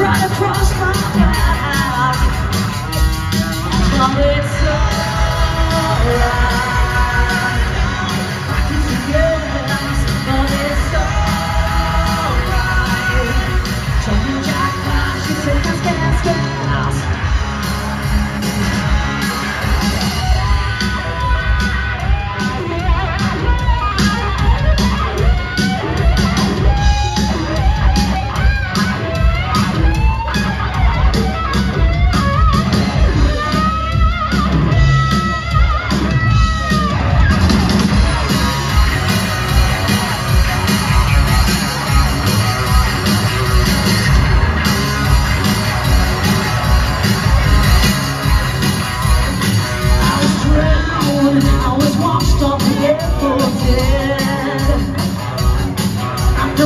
right across